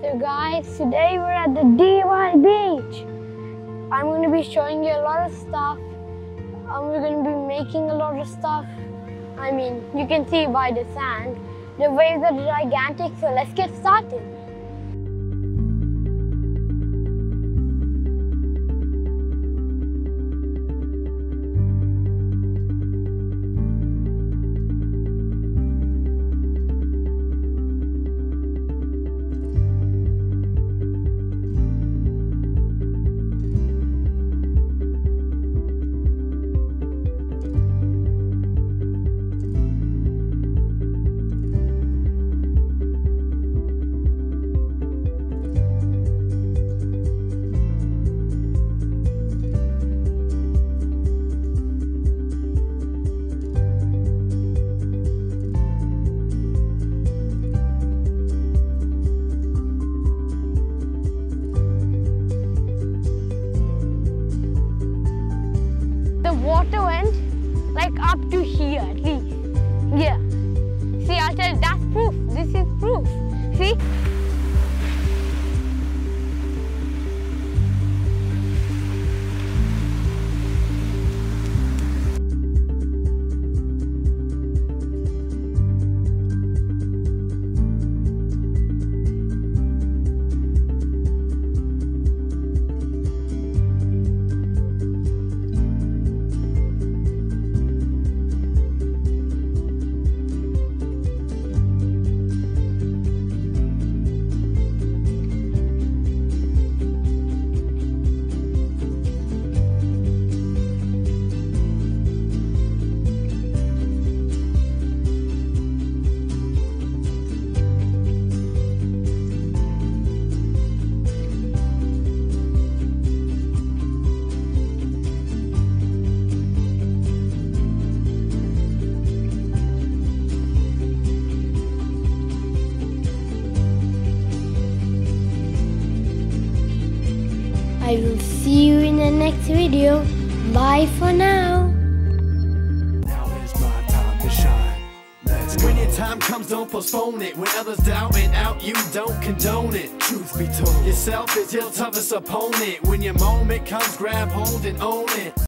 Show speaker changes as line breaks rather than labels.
So guys, today we're at the Dee Why beach. I'm going to be showing you a lot of stuff. Um, we're going to be making a lot of stuff. I mean, you can see by the sand. The waves are gigantic, so let's get started. Water went like up to here at least. Yeah. See, tell you, that's proof. This is proof. See? I will see you in the next video. Bye for now.
Now is my time to shine. Let's. When your time comes, don't postpone it. When others doubt and out, you don't condone it. Truth be told, yourself is your toughest opponent. When your moment comes, grab hold and own it.